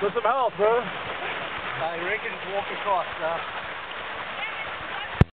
For some help, bro. I reckon walk across, uh,